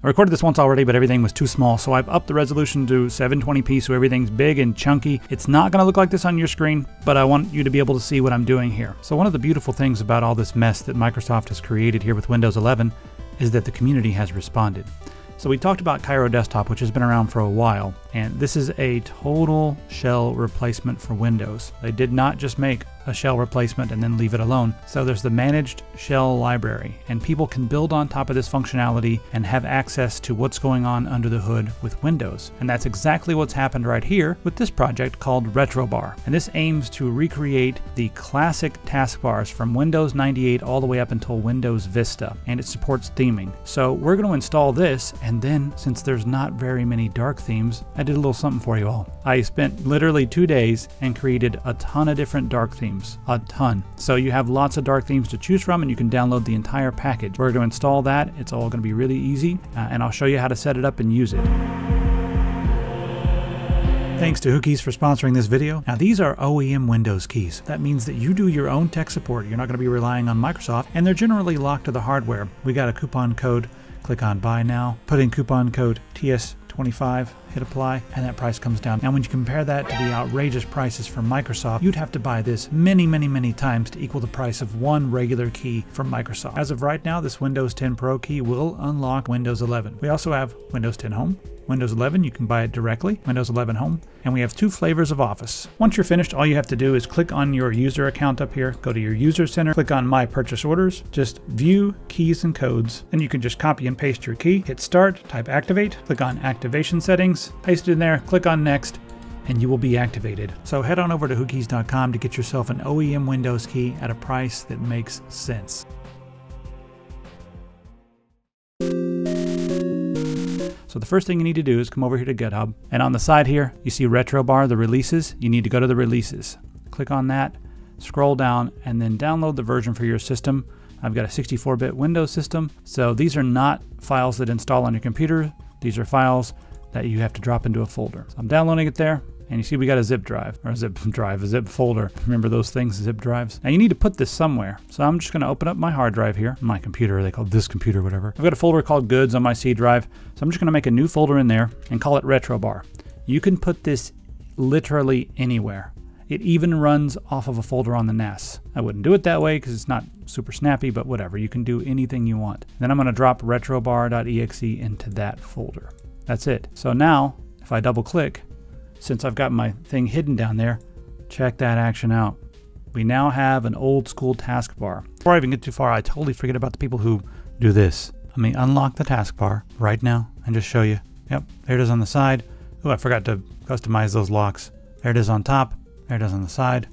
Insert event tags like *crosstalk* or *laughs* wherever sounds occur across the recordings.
I recorded this once already, but everything was too small, so I've upped the resolution to 720p so everything's big and chunky. It's not going to look like this on your screen, but I want you to be able to see what I'm doing here. So one of the beautiful things about all this mess that Microsoft has created here with Windows 11 is that the community has responded. So we talked about Cairo Desktop, which has been around for a while, and this is a total shell replacement for Windows. They did not just make a shell replacement and then leave it alone. So there's the managed shell library, and people can build on top of this functionality and have access to what's going on under the hood with Windows. And that's exactly what's happened right here with this project called RetroBar. And this aims to recreate the classic taskbars from Windows 98 all the way up until Windows Vista, and it supports theming. So we're going to install this, and then since there's not very many dark themes, I did a little something for you all. I spent literally two days and created a ton of different dark themes a ton. So you have lots of dark themes to choose from and you can download the entire package. We're to install that. It's all going to be really easy uh, and I'll show you how to set it up and use it. Thanks to Whokeys for sponsoring this video. Now these are OEM Windows keys. That means that you do your own tech support. You're not going to be relying on Microsoft and they're generally locked to the hardware. We got a coupon code. Click on buy now. Put in coupon code TS 25 hit apply, and that price comes down. Now when you compare that to the outrageous prices from Microsoft, you'd have to buy this many, many, many times to equal the price of one regular key from Microsoft. As of right now, this Windows 10 Pro key will unlock Windows 11. We also have Windows 10 Home, Windows 11, you can buy it directly, Windows 11 Home, and we have two flavors of Office. Once you're finished, all you have to do is click on your user account up here, go to your user center, click on My Purchase Orders, just View Keys and Codes, and you can just copy and paste your key, hit Start, type Activate, click on Activation Settings, paste it in there, click on Next, and you will be activated. So head on over to whokeys.com to get yourself an OEM Windows key at a price that makes sense. So the first thing you need to do is come over here to GitHub. And on the side here, you see RetroBar, the releases. You need to go to the releases. Click on that, scroll down, and then download the version for your system. I've got a 64-bit Windows system. So these are not files that install on your computer. These are files that you have to drop into a folder. So I'm downloading it there. And you see we got a zip drive, or a zip *laughs* drive, a zip folder. Remember those things, zip drives? Now you need to put this somewhere. So I'm just gonna open up my hard drive here, my computer, they call this computer, whatever. I've got a folder called goods on my C drive. So I'm just gonna make a new folder in there and call it retrobar. You can put this literally anywhere. It even runs off of a folder on the NAS. I wouldn't do it that way because it's not super snappy, but whatever. You can do anything you want. Then I'm going to drop retrobar.exe into that folder. That's it. So now, if I double click, since I've got my thing hidden down there, check that action out. We now have an old school taskbar. Before I even get too far, I totally forget about the people who do this. Let me unlock the taskbar right now and just show you. Yep, there it is on the side. Oh, I forgot to customize those locks. There it is on top. There it is on the side.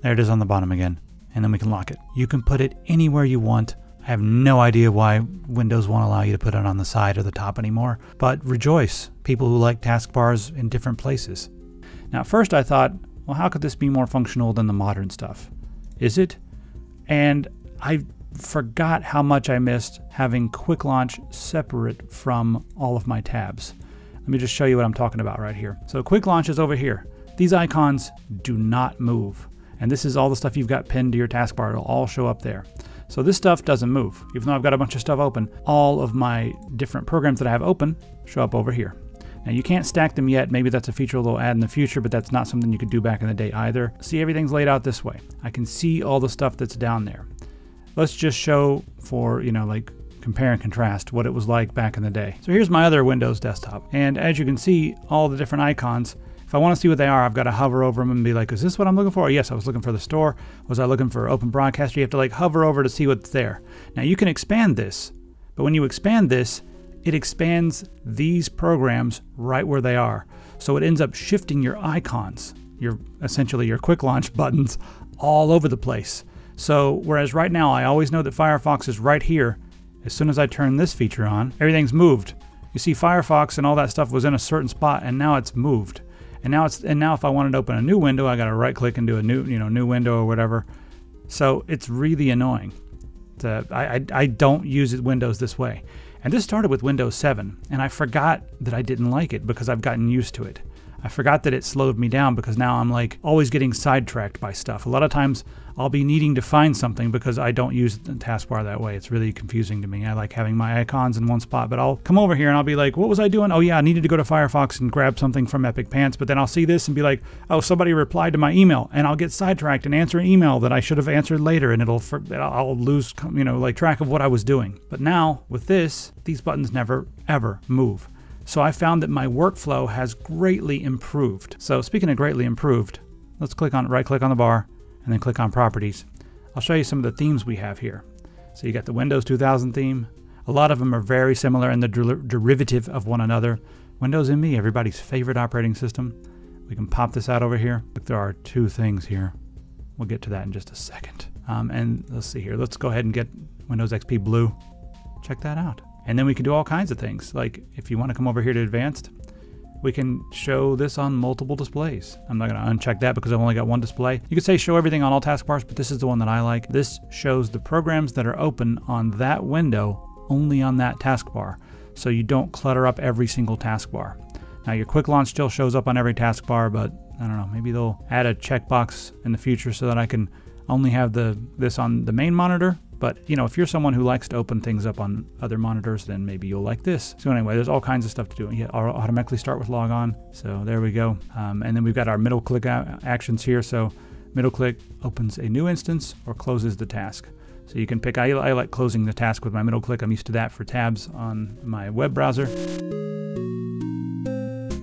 There it is on the bottom again. And then we can lock it. You can put it anywhere you want. I have no idea why Windows won't allow you to put it on the side or the top anymore, but rejoice, people who like taskbars in different places. Now, at first I thought, well, how could this be more functional than the modern stuff? Is it? And I forgot how much I missed having Quick Launch separate from all of my tabs. Let me just show you what I'm talking about right here. So Quick Launch is over here. These icons do not move. And this is all the stuff you've got pinned to your taskbar. It'll all show up there. So this stuff doesn't move. Even though I've got a bunch of stuff open, all of my different programs that I have open show up over here. Now you can't stack them yet. Maybe that's a feature they'll add in the future, but that's not something you could do back in the day either. See, everything's laid out this way. I can see all the stuff that's down there. Let's just show for, you know, like compare and contrast what it was like back in the day. So here's my other Windows desktop. And as you can see, all the different icons if I want to see what they are, I've got to hover over them and be like, is this what I'm looking for? Oh, yes, I was looking for the store. Was I looking for Open Broadcaster? You have to like hover over to see what's there. Now you can expand this, but when you expand this, it expands these programs right where they are. So it ends up shifting your icons, your essentially your quick launch *laughs* buttons all over the place. So whereas right now I always know that Firefox is right here, as soon as I turn this feature on, everything's moved. You see Firefox and all that stuff was in a certain spot and now it's moved. And now it's and now if I wanted to open a new window, I got to right click and do a new you know new window or whatever. So it's really annoying. To, I, I, I don't use Windows this way. And this started with Windows 7, and I forgot that I didn't like it because I've gotten used to it. I forgot that it slowed me down because now I'm like always getting sidetracked by stuff. A lot of times I'll be needing to find something because I don't use the taskbar that way. It's really confusing to me. I like having my icons in one spot, but I'll come over here and I'll be like, what was I doing? Oh yeah, I needed to go to Firefox and grab something from Epic Pants, but then I'll see this and be like, oh, somebody replied to my email, and I'll get sidetracked and answer an email that I should have answered later, and it'll I'll lose you know like track of what I was doing. But now with this, these buttons never ever move. So I found that my workflow has greatly improved. So speaking of greatly improved, let's click on right click on the bar and then click on properties. I'll show you some of the themes we have here. So you got the Windows 2000 theme. A lot of them are very similar in the der derivative of one another. Windows and ME, everybody's favorite operating system. We can pop this out over here. Look, there are two things here. We'll get to that in just a second. Um, and let's see here. Let's go ahead and get Windows XP Blue. Check that out. And then we can do all kinds of things. Like if you want to come over here to advanced, we can show this on multiple displays. I'm not going to uncheck that because I've only got one display. You could say show everything on all taskbars, but this is the one that I like. This shows the programs that are open on that window only on that taskbar, so you don't clutter up every single taskbar. Now your quick launch still shows up on every taskbar, but I don't know, maybe they'll add a checkbox in the future so that I can only have the this on the main monitor but you know, if you're someone who likes to open things up on other monitors, then maybe you'll like this. So anyway, there's all kinds of stuff to do. Yeah, I'll automatically start with log on. So there we go. Um, and then we've got our middle click actions here. So middle click opens a new instance or closes the task. So you can pick, I, I like closing the task with my middle click. I'm used to that for tabs on my web browser.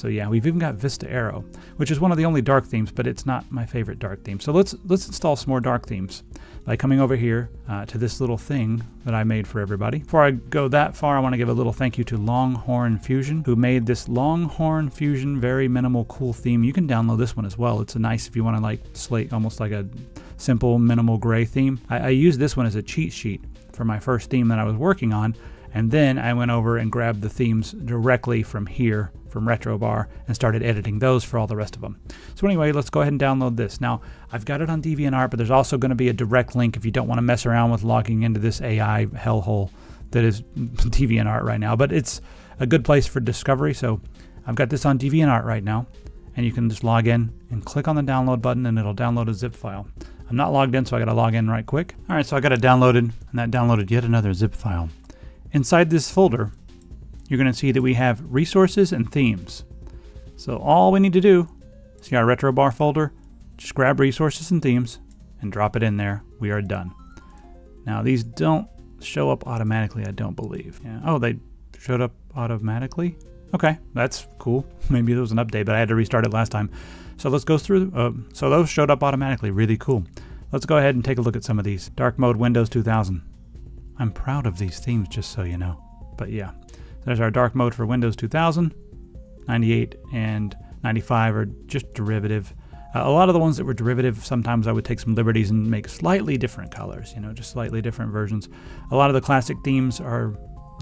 So yeah, we've even got Vista Aero, which is one of the only dark themes, but it's not my favorite dark theme. So let's let's install some more dark themes by coming over here uh, to this little thing that I made for everybody. Before I go that far, I want to give a little thank you to Longhorn Fusion, who made this Longhorn Fusion very minimal cool theme. You can download this one as well. It's a nice if you want to like slate almost like a simple minimal gray theme. I, I used this one as a cheat sheet for my first theme that I was working on and then I went over and grabbed the themes directly from here, from Retrobar, and started editing those for all the rest of them. So anyway, let's go ahead and download this. Now, I've got it on DeviantArt, but there's also going to be a direct link if you don't want to mess around with logging into this AI hellhole that is *laughs* DeviantArt right now. But it's a good place for discovery. So I've got this on DeviantArt right now, and you can just log in and click on the download button, and it'll download a zip file. I'm not logged in, so I got to log in right quick. All right, so I got it downloaded, and that downloaded yet another zip file. Inside this folder, you're going to see that we have resources and themes. So all we need to do, see our RetroBar folder, just grab resources and themes and drop it in there. We are done. Now these don't show up automatically, I don't believe. Yeah. Oh, they showed up automatically? Okay, that's cool. *laughs* Maybe there was an update, but I had to restart it last time. So let's go through. Uh, so those showed up automatically. Really cool. Let's go ahead and take a look at some of these. Dark mode Windows 2000. I'm proud of these themes, just so you know. But yeah, there's our dark mode for Windows 2000. 98 and 95 are just derivative. Uh, a lot of the ones that were derivative, sometimes I would take some liberties and make slightly different colors, you know, just slightly different versions. A lot of the classic themes are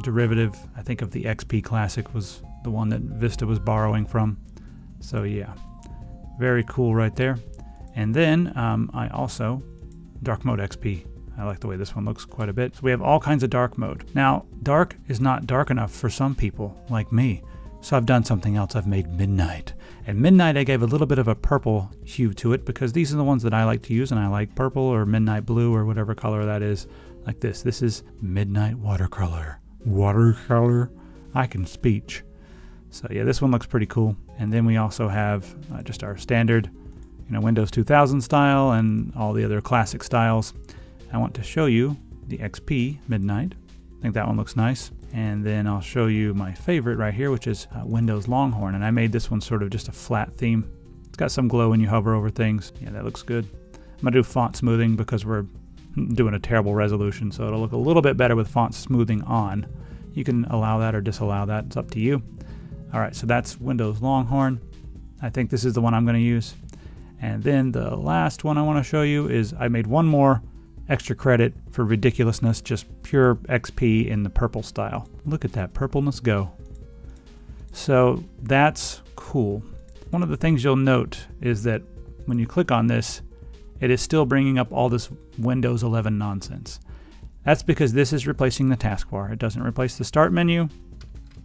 derivative. I think of the XP Classic was the one that Vista was borrowing from. So yeah, very cool right there. And then um, I also, Dark Mode XP, I like the way this one looks quite a bit. So we have all kinds of dark mode. Now, dark is not dark enough for some people, like me. So I've done something else. I've made midnight. And midnight I gave a little bit of a purple hue to it because these are the ones that I like to use and I like purple or midnight blue or whatever color that is. Like this. This is midnight watercolor. Watercolor? I can speech. So yeah, this one looks pretty cool. And then we also have uh, just our standard, you know, Windows 2000 style and all the other classic styles. I want to show you the XP Midnight. I think that one looks nice. And then I'll show you my favorite right here, which is uh, Windows Longhorn. And I made this one sort of just a flat theme. It's got some glow when you hover over things. Yeah, that looks good. I'm gonna do font smoothing because we're *laughs* doing a terrible resolution, so it'll look a little bit better with font smoothing on. You can allow that or disallow that, it's up to you. All right, so that's Windows Longhorn. I think this is the one I'm gonna use. And then the last one I wanna show you is I made one more extra credit for ridiculousness, just pure XP in the purple style. Look at that purpleness go. So that's cool. One of the things you'll note is that when you click on this, it is still bringing up all this Windows 11 nonsense. That's because this is replacing the taskbar. It doesn't replace the start menu.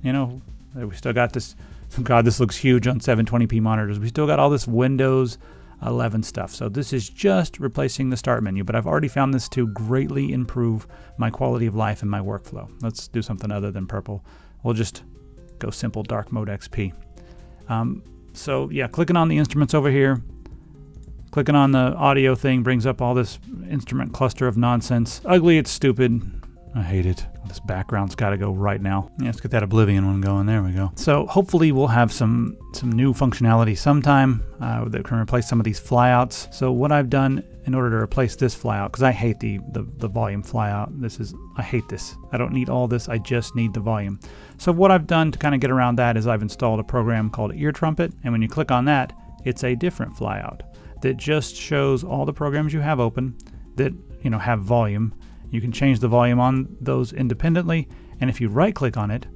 You know, we still got this God, this looks huge on 720p monitors. We still got all this Windows 11 stuff. So this is just replacing the start menu, but I've already found this to greatly improve my quality of life and my workflow. Let's do something other than purple. We'll just go simple dark mode XP. Um, so yeah, clicking on the instruments over here, clicking on the audio thing brings up all this instrument cluster of nonsense. Ugly, it's stupid. I hate it. This background's got to go right now. Yeah, let's get that Oblivion one going. There we go. So hopefully we'll have some some new functionality sometime uh, that can replace some of these flyouts. So what I've done in order to replace this flyout, because I hate the, the, the volume flyout. This is, I hate this. I don't need all this. I just need the volume. So what I've done to kind of get around that is I've installed a program called EarTrumpet. And when you click on that, it's a different flyout that just shows all the programs you have open that, you know, have volume you can change the volume on those independently, and if you right click on it,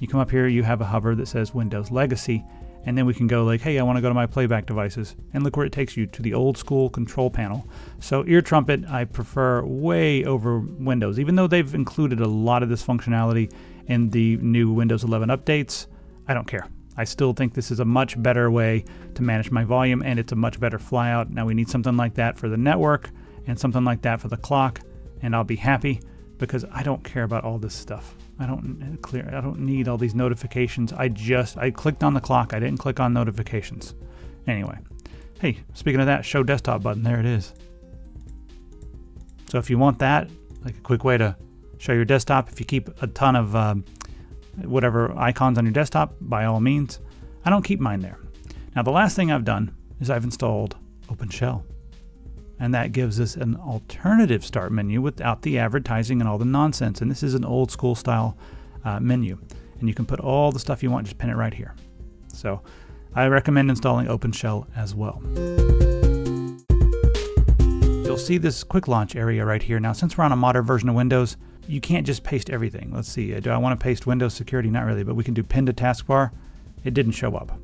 you come up here, you have a hover that says Windows Legacy, and then we can go like, hey, I want to go to my playback devices, and look where it takes you to the old school control panel. So EarTrumpet I prefer way over Windows, even though they've included a lot of this functionality in the new Windows 11 updates. I don't care. I still think this is a much better way to manage my volume, and it's a much better flyout. Now we need something like that for the network, and something like that for the clock and I'll be happy because I don't care about all this stuff. I don't clear I don't need all these notifications. I just I clicked on the clock. I didn't click on notifications. Anyway. Hey, speaking of that, show desktop button, there it is. So if you want that, like a quick way to show your desktop, if you keep a ton of um, whatever icons on your desktop, by all means. I don't keep mine there. Now the last thing I've done is I've installed OpenShell and that gives us an alternative start menu without the advertising and all the nonsense. And this is an old school style uh, menu. And you can put all the stuff you want, just pin it right here. So I recommend installing OpenShell as well. You'll see this quick launch area right here. Now, since we're on a modern version of Windows, you can't just paste everything. Let's see, do I want to paste Windows security? Not really, but we can do pin to taskbar. It didn't show up.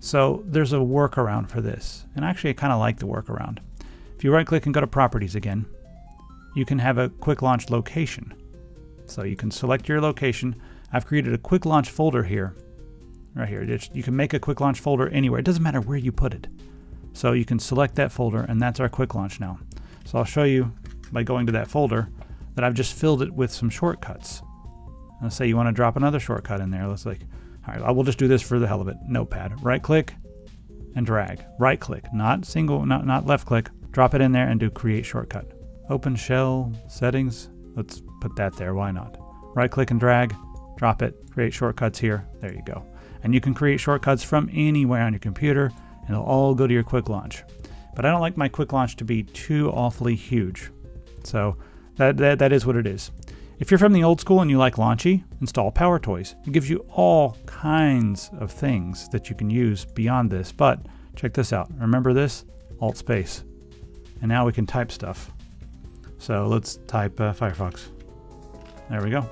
So there's a workaround for this. And actually, I kind of like the workaround. If you right click and go to properties again, you can have a quick launch location. So you can select your location. I've created a quick launch folder here, right here. You can make a quick launch folder anywhere. It doesn't matter where you put it. So you can select that folder and that's our quick launch now. So I'll show you by going to that folder that I've just filled it with some shortcuts. Let's say you want to drop another shortcut in there. Let's like, all right, I will just do this for the hell of it. Notepad, right click and drag. Right click, not single, not, not left click, Drop it in there and do create shortcut. Open shell settings. Let's put that there. Why not? Right click and drag. Drop it. Create shortcuts here. There you go. And you can create shortcuts from anywhere on your computer and it'll all go to your quick launch. But I don't like my quick launch to be too awfully huge. So that, that, that is what it is. If you're from the old school and you like Launchy, install PowerToys. It gives you all kinds of things that you can use beyond this. But check this out. Remember this? Alt space. And now we can type stuff. So let's type uh, Firefox. There we go.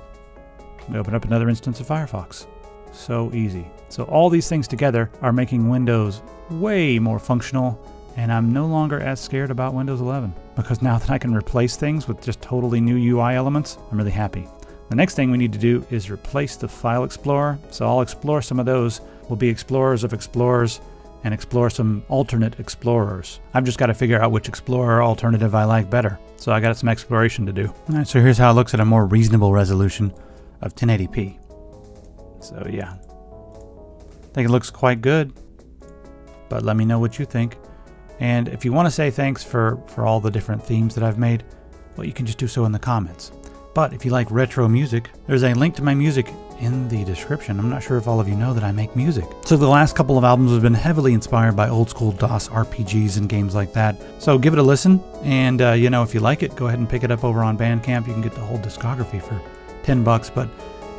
We open up another instance of Firefox. So easy. So all these things together are making Windows way more functional and I'm no longer as scared about Windows 11 because now that I can replace things with just totally new UI elements, I'm really happy. The next thing we need to do is replace the File Explorer, so I'll explore some of those. We'll be explorers of explorers and explore some alternate explorers. I've just got to figure out which explorer alternative I like better. So I got some exploration to do. Alright, so here's how it looks at a more reasonable resolution of 1080p. So yeah, I think it looks quite good, but let me know what you think. And if you want to say thanks for, for all the different themes that I've made, well, you can just do so in the comments. But if you like retro music, there's a link to my music in the description. I'm not sure if all of you know that I make music. So the last couple of albums have been heavily inspired by old school DOS RPGs and games like that. So give it a listen, and uh, you know if you like it, go ahead and pick it up over on Bandcamp. You can get the whole discography for 10 bucks. But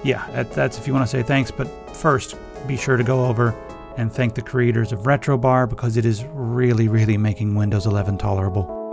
yeah, that, that's if you want to say thanks. But first, be sure to go over and thank the creators of Retrobar because it is really, really making Windows 11 tolerable.